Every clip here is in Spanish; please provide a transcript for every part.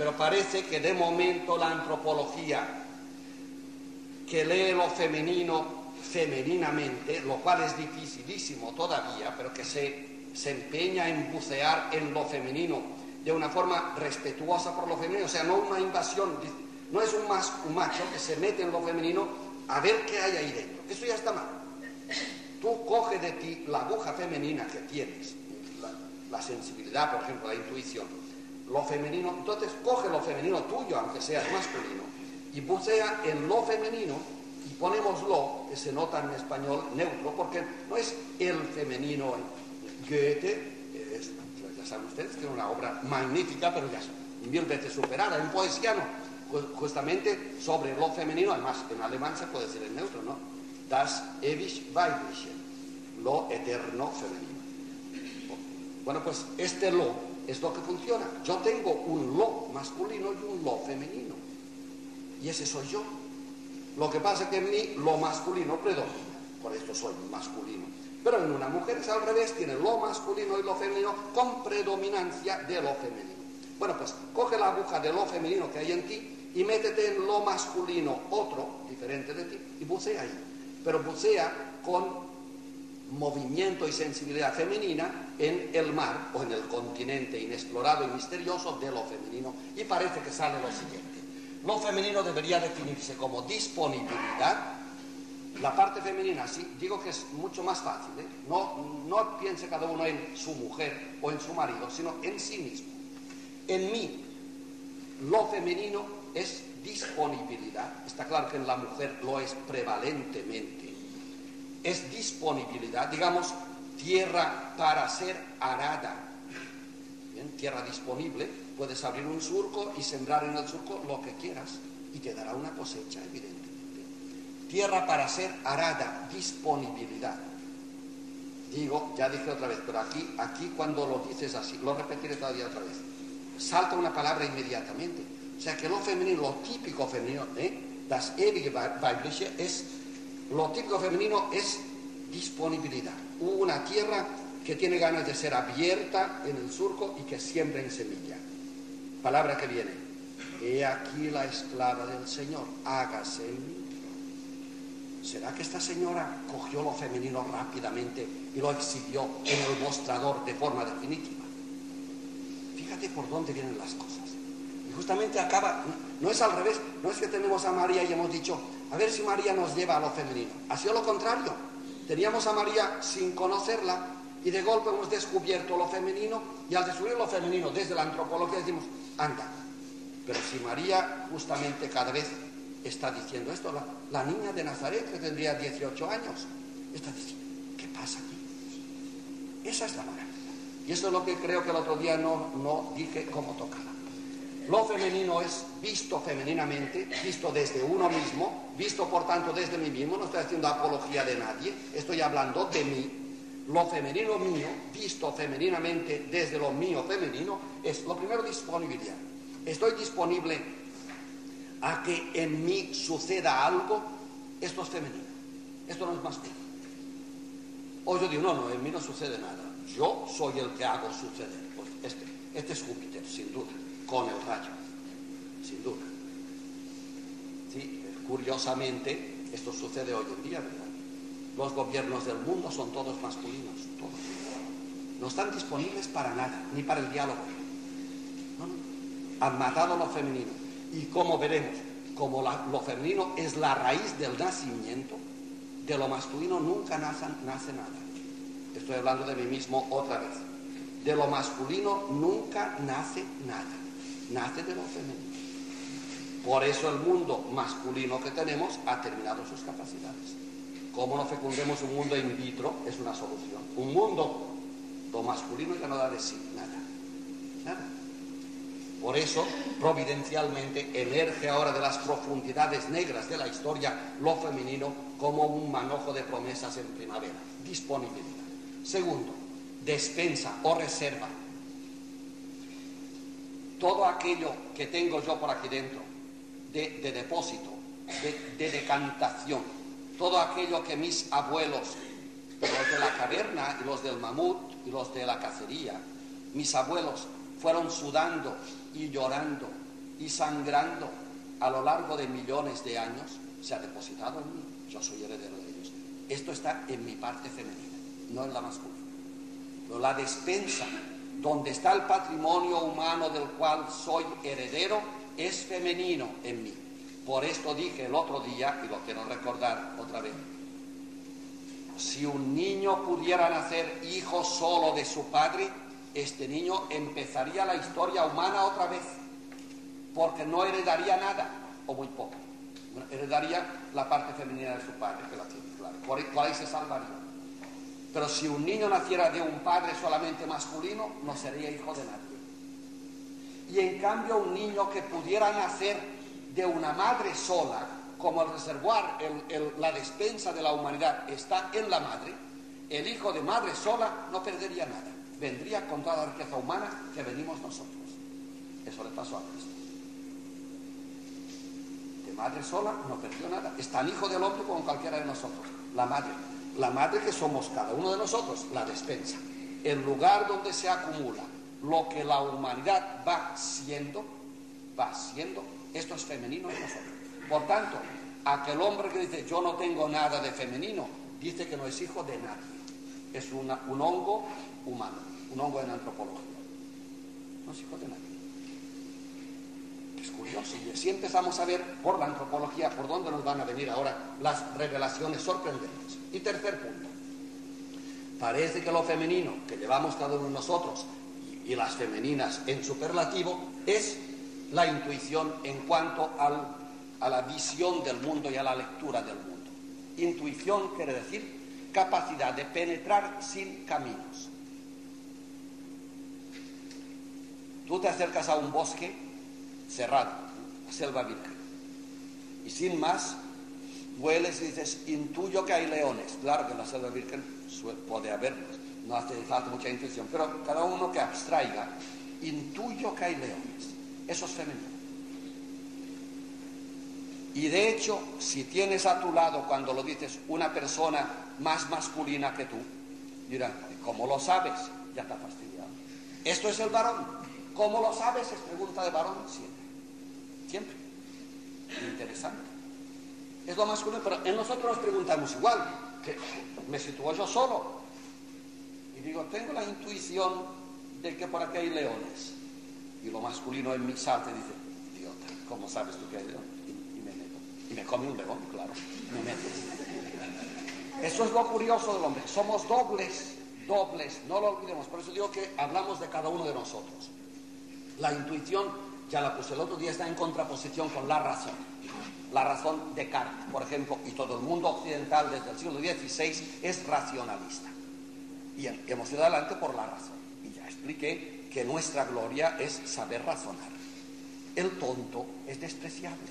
Pero parece que de momento la antropología que lee lo femenino femeninamente, lo cual es dificilísimo todavía, pero que se, se empeña en bucear en lo femenino de una forma respetuosa por lo femenino, o sea, no una invasión, no es un, macho que se mete en lo femenino a ver qué hay ahí dentro. Eso ya está mal. Tú coge de ti la aguja femenina que tienes, la, sensibilidad, por ejemplo, la intuición, lo femenino, entonces coge lo femenino tuyo, aunque seas masculino, y bucea en lo femenino y ponemos lo, que se nota en español neutro, porque no es el femenino. Goethe, ya saben ustedes, es una obra magnífica, pero ya mil veces superada en poesía, justamente sobre lo femenino, además en alemán se puede decir en neutro, ¿no? Das ewig weibliche, lo eterno femenino. Bueno, pues este lo es lo que funciona. Yo tengo un lo masculino y un lo femenino. Y ese soy yo. Lo que pasa es que en mí lo masculino predomina. Por esto soy masculino. Pero en una mujer es al revés, tiene lo masculino y lo femenino con predominancia de lo femenino. Bueno, pues coge la aguja de lo femenino que hay en ti y métete en lo masculino, otro, diferente de ti, y bucea ahí. Pero bucea con movimiento y sensibilidad femenina en el mar o en el continente inexplorado y misterioso de lo femenino. Y parece que sale lo siguiente. Lo femenino debería definirse como disponibilidad. La parte femenina, sí, digo que es mucho más fácil. ¿eh? No, no piense cada uno en su mujer o en su marido, sino en sí mismo. En mí, lo femenino es disponibilidad. Está claro que en la mujer lo es prevalentemente. Es disponibilidad, digamos, tierra para ser arada. tierra disponible, puedes abrir un surco y sembrar en el surco lo que quieras y te dará una cosecha, evidentemente. Tierra para ser arada, disponibilidad. Digo, ya dije otra vez, pero aquí, aquí cuando lo dices así, lo repetiré todavía otra vez, salta una palabra inmediatamente o sea que lo femenino, lo típico femenino, ¿eh? das ewige weibliche, es, lo típico femenino es disponibilidad. Una tierra que tiene ganas de ser abierta en el surco y que siembra en semilla. Palabra que viene. He aquí la esclava del Señor, hágase en mí. ¿Será que esta señora cogió lo femenino rápidamente y lo exhibió en el mostrador de forma definitiva? Fíjate por dónde vienen las cosas. Y justamente acaba, no es al revés, no es que tenemos a María y hemos dicho, a ver si María nos lleva a lo femenino. Ha sido lo contrario. Teníamos a María sin conocerla y de golpe hemos descubierto lo femenino y al descubrir lo femenino desde la antropología decimos, anda. Pero si María justamente cada vez está diciendo esto, la, niña de Nazaret que tendría 18 años, está diciendo, ¿qué pasa aquí? Esa es la maravilla. Y eso es lo que creo que el otro día no, no dije cómo tocaba. Lo femenino es visto femeninamente, visto desde uno mismo, visto por tanto desde mí mismo, no estoy haciendo apología de nadie, estoy hablando de mí. Lo femenino mío, visto femeninamente desde lo mío femenino, es lo primero disponibilidad. Estoy disponible a que en mí suceda algo, esto es femenino, esto no es masculino. O yo digo, no, no, en mí no sucede nada, yo soy el que hago suceder. Pues este, este es Júpiter, sin duda con el rayo, sin duda. Curiosamente, esto sucede hoy en día, ¿verdad? Los gobiernos del mundo son todos masculinos, todos. No están disponibles para nada, ni para el diálogo. Han matado lo femenino. Y como veremos, como lo femenino es la raíz del nacimiento, de lo masculino nunca nace nada. Estoy hablando de mí mismo otra vez. De lo masculino nunca nace nada nace de lo femenino. Por eso el mundo masculino que tenemos ha terminado sus capacidades. Como no fecundemos un mundo in vitro es una solución. Un mundo lo masculino ya no da de sí nada. Nada. Por eso, providencialmente, emerge ahora de las profundidades negras de la historia lo femenino como un manojo de promesas en primavera. Disponibilidad. Segundo, despensa o reserva todo aquello que tengo yo por aquí dentro, de, depósito, de, decantación, todo aquello que mis abuelos, los de la caverna y los del mamut y los de la cacería, mis abuelos fueron sudando y llorando y sangrando a lo largo de millones de años, se ha depositado en mí. Yo soy heredero de ellos. Esto está en mi parte femenina, no en la masculina. Pero la despensa, donde está el patrimonio humano del cual soy heredero, es femenino en mí. Por esto dije el otro día, y lo quiero recordar otra vez, si un niño pudiera nacer hijo solo de su padre, este niño empezaría la historia humana otra vez, porque no heredaría nada, o muy poco. Heredaría la parte femenina de su padre, que la tiene claro. Por ahí se salvaría. Pero si un niño naciera de un padre solamente masculino, no sería hijo de nadie. Y en cambio un niño que pudiera nacer de una madre sola, como el reservoir, la despensa de la humanidad está en la madre, el hijo de madre sola no perdería nada. Vendría con toda la riqueza humana que venimos nosotros. Eso le pasó a Cristo. De madre sola no perdió nada. Es tan hijo del hombre como cualquiera de nosotros. La madre. La madre que somos cada uno de nosotros, la despensa. El lugar donde se acumula lo que la humanidad va siendo, va siendo, esto es femenino en nosotros. Por tanto, aquel hombre que dice yo no tengo nada de femenino, dice que no es hijo de nadie. Es un hongo humano, un hongo en antropología. No es hijo de nadie. Es curioso. Y así empezamos a ver por la antropología por dónde nos van a venir ahora las revelaciones sorprendentes. Y tercer punto. Parece que lo femenino que llevamos cada uno de nosotros y las femeninas en superlativo es la intuición en cuanto a la visión del mundo y a la lectura del mundo. Intuición quiere decir capacidad de penetrar sin caminos. Tú te acercas a un bosque cerrado, a selva virgen, y sin más hueles y dices, intuyo que hay leones. Claro que en la selva virgen puede haberlos, no hace falta mucha intuición, pero cada uno que abstraiga, intuyo que hay leones. Eso es femenino. Y de hecho, si tienes a tu lado, cuando lo dices, una persona más masculina que tú, dirán, ¿cómo lo sabes? Ya está fastidiado. Esto es el varón. ¿Cómo lo sabes? Es pregunta de varón siempre. Siempre. Interesante. Es lo masculino, pero en nosotros nos preguntamos igual. Me sitúo yo solo. Y digo, tengo la intuición de que por aquí hay leones. Y lo masculino en mi salta dice, idiota, ¿cómo sabes tú que hay leones? Y, me meto. Y me come un león, claro. Me meto. Eso es lo curioso del hombre. Somos dobles, dobles, no lo olvidemos. Por eso digo que hablamos de cada uno de nosotros. La intuición, ya la puse el otro día, está en contraposición con la razón. La razón de Descartes, por ejemplo, y todo el mundo occidental desde el siglo XVI es racionalista. Y hemos ido adelante por la razón. Y ya expliqué que nuestra gloria es saber razonar. El tonto es despreciable,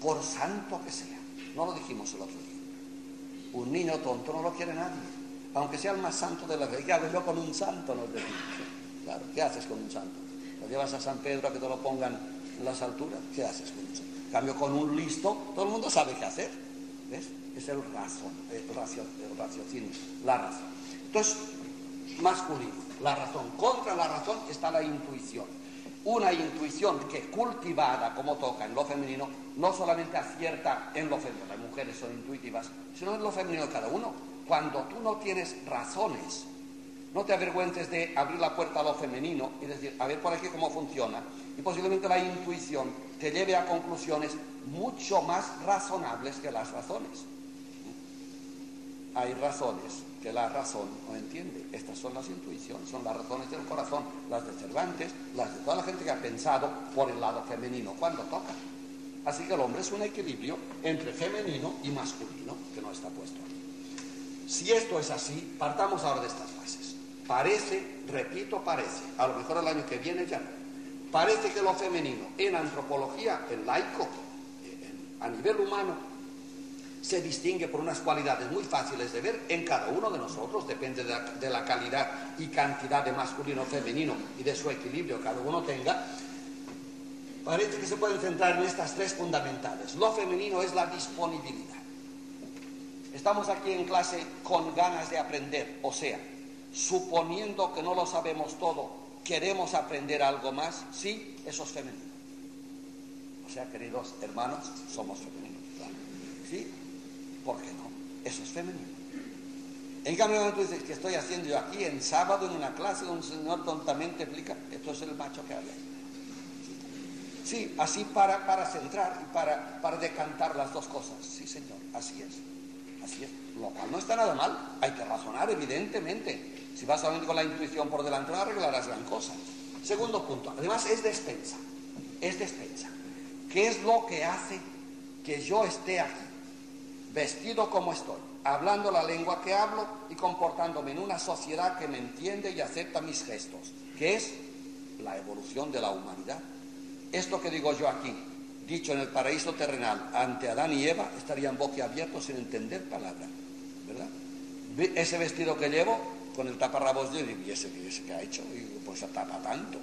por santo que sea. No lo dijimos el otro día. Un niño tonto no lo quiere nadie, aunque sea el más santo de la fe. ¿Qué hago yo con un santo? Nos decimos. Claro, ¿qué haces con un santo? ¿Lo llevas a San Pedro a que te lo pongan en las alturas? ¿Qué haces con cambio, con un listo, todo el mundo sabe qué hacer. ¿Ves? Es el razón, el, el raciocinio, la razón. Entonces, masculino, la razón. Contra la razón está la intuición. Una intuición que cultivada como toca en lo femenino, no solamente acierta en lo femenino, las mujeres son intuitivas, sino en lo femenino de cada uno. Cuando tú no tienes razones, no te avergüences de abrir la puerta a lo femenino y decir, a ver por aquí cómo funciona. Y posiblemente la intuición te lleve a conclusiones mucho más razonables que las razones. Hay razones que la razón no entiende. Estas son las intuiciones, son las razones del corazón, las de Cervantes, las de toda la gente que ha pensado por el lado femenino cuando toca. Así que el hombre es un equilibrio entre femenino y masculino que no está puesto. Si esto es así, partamos ahora de estas bases. Parece, repito, parece, a lo mejor el año que viene ya parece que lo femenino en antropología, en laico, a nivel humano, se distingue por unas cualidades muy fáciles de ver en cada uno de nosotros, depende de la, calidad y cantidad de masculino femenino y de su equilibrio que cada uno tenga, parece que se pueden centrar en estas tres fundamentales. Lo femenino es la disponibilidad. Estamos aquí en clase con ganas de aprender, o sea, suponiendo que no lo sabemos todo, queremos aprender algo más, sí, eso es femenino. O sea, queridos hermanos, somos femeninos. Claro. ¿Sí? ¿Por qué no? Eso es femenino. En cambio, tú dices, ¿qué estoy haciendo yo aquí en sábado en una clase donde un señor tontamente explica? Esto es el macho que habla. Sí, así para, para centrar y para, para decantar las dos cosas. Sí, señor, así es. Lo cual no está nada mal. Hay que razonar, evidentemente. Si vas solamente con la intuición por delante, no arreglarás gran cosa. Segundo punto. Además, es despensa. Es despensa. ¿Qué es lo que hace que yo esté aquí, vestido como estoy, hablando la lengua que hablo y comportándome en una sociedad que me entiende y acepta mis gestos? Que es la evolución de la humanidad. Esto que digo yo aquí, dicho en el paraíso terrenal ante Adán y Eva, estarían boquiabiertos sin entender palabra, ¿verdad? Ese vestido que llevo con el taparrabos de y ese, ese que ha hecho, y pues tapa tanto.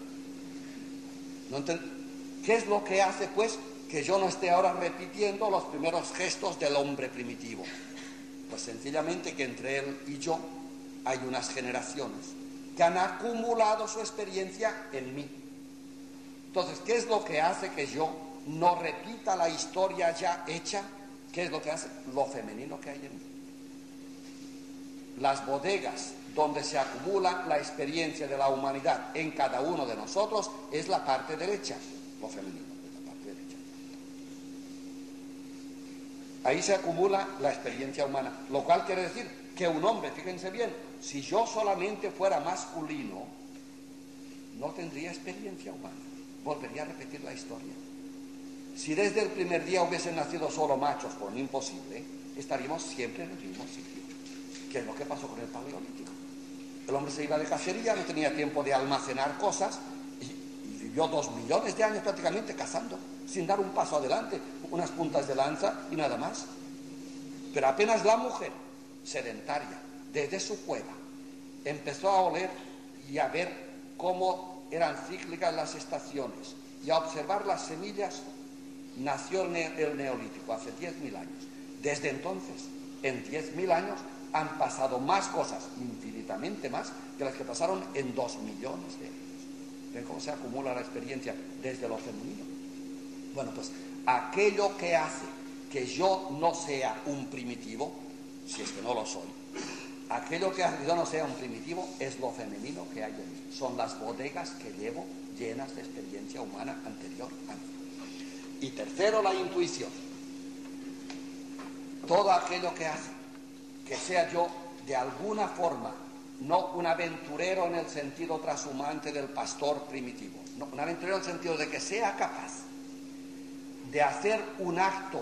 ¿Qué es lo que hace pues que yo no esté ahora repitiendo los primeros gestos del hombre primitivo? Pues sencillamente que entre él y yo hay unas generaciones que han acumulado su experiencia en mí entonces, ¿qué es lo que hace que yo no repita la historia ya hecha? ¿Qué es lo que hace? Lo femenino que hay en mí. Las bodegas donde se acumula la experiencia de la humanidad en cada uno de nosotros es la parte derecha, lo femenino, es la parte derecha. Ahí se acumula la experiencia humana, lo cual quiere decir que un hombre, fíjense bien, si yo solamente fuera masculino, no tendría experiencia humana volvería a repetir la historia. Si desde el primer día hubiesen nacido solo machos, por imposible, estaríamos siempre en el mismo sitio. ¿Qué es lo que pasó con el paleolítico? El hombre se iba de cacería, no tenía tiempo de almacenar cosas y, vivió dos millones de años prácticamente cazando, sin dar un paso adelante, unas puntas de lanza y nada más. Pero apenas la mujer, sedentaria, desde su cueva, empezó a oler y a ver cómo eran cíclicas las estaciones y a observar las semillas nació el neolítico hace 10.000 años. Desde entonces, en 10.000 años, han pasado más cosas, infinitamente más, que las que pasaron en 2 millones de años. ¿Ven cómo se acumula la experiencia desde lo femenino? Bueno, pues aquello que hace que yo no sea un primitivo, si es que no lo soy, aquello que yo no sea un primitivo es lo femenino que hay en mí. Son las bodegas que llevo llenas de experiencia humana anterior a mí. Y tercero, la intuición. Todo aquello que hace que sea yo de alguna forma, no un aventurero en el sentido trashumante del pastor primitivo, no, un aventurero en el sentido de que sea capaz de hacer un acto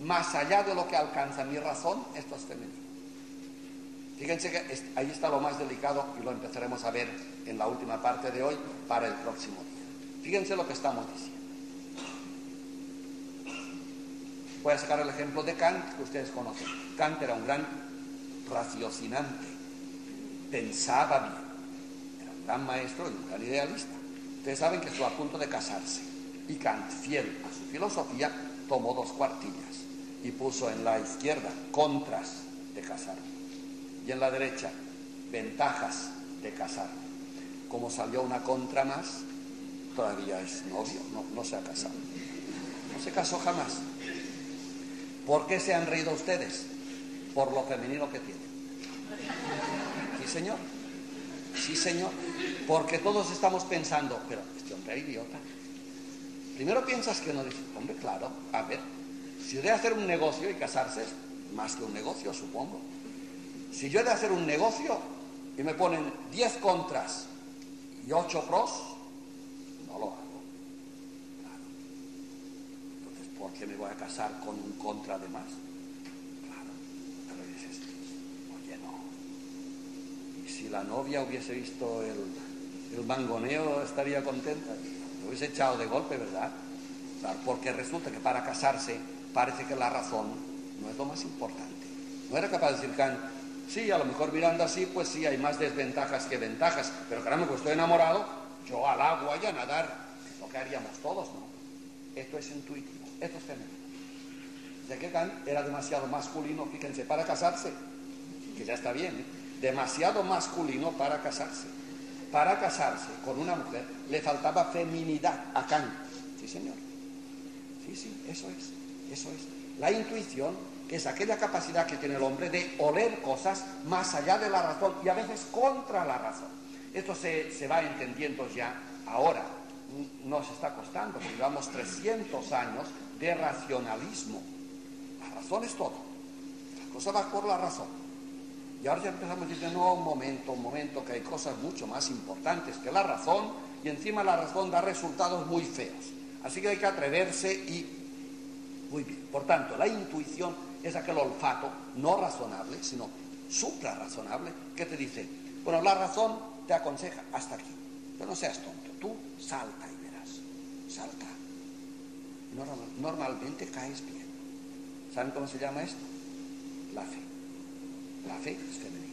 más allá de lo que alcanza mi razón, esto es femenino. Fíjense que ahí está lo más delicado y lo empezaremos a ver en la última parte de hoy para el próximo día. Fíjense lo que estamos diciendo. Voy a sacar el ejemplo de Kant, que ustedes conocen. Kant era un gran raciocinante, pensaba bien, era un gran maestro y un gran idealista. Ustedes saben que estuvo a punto de casarse y Kant, fiel a su filosofía, tomó dos cuartillas y puso en la izquierda contras de casarse y en la derecha ventajas de casar. Como salió una contra más, todavía es novio, no, se ha casado. No se casó jamás. ¿Por qué se han reído ustedes? Por lo femenino que tiene. Sí, señor. Sí, señor. Porque todos estamos pensando, pero este hombre idiota. Primero piensas que no dice, hombre, claro, a ver, si debe hacer un negocio y casarse es más que un negocio, supongo. Si yo he de hacer un negocio y me ponen 10 contras y 8 pros, no lo hago. Claro. Entonces, ¿por qué me voy a casar con un contra de más? Claro. Pero dices, oye, no. Y si la novia hubiese visto el, el mangoneo, estaría contenta. Lo hubiese echado de golpe, ¿verdad? Claro, porque resulta que para casarse parece que la razón no es lo más importante. No era capaz de decir Kant, Sí, a lo mejor mirando así, pues sí, hay más desventajas que ventajas, pero caramba, pues estoy enamorado, yo al agua y a nadar, lo que haríamos todos, ¿no? Esto es intuitivo, esto es femenino. De que Kant era demasiado masculino, fíjense, para casarse, que ya está bien, ¿eh? demasiado masculino para casarse. Para casarse con una mujer le faltaba feminidad a Kant, sí señor. Sí, sí, eso es, eso es. La intuición es aquella capacidad que tiene el hombre de oler cosas más allá de la razón y a veces contra la razón. Esto se, se va entendiendo ya ahora, nos está costando, porque llevamos 300 años de racionalismo. La razón es todo. La cosa va por la razón. Y ahora ya empezamos a decir, no, un momento, un momento, que hay cosas mucho más importantes que la razón y encima la razón da resultados muy feos. Así que hay que atreverse y... Muy bien. Por tanto, la intuición es aquel olfato no razonable, sino suprarrazonable, que te dice, bueno, la razón te aconseja hasta aquí, pero no seas tonto, tú salta y verás, salta. Normalmente caes bien. ¿Saben cómo se llama esto? La fe. La fe es femenina.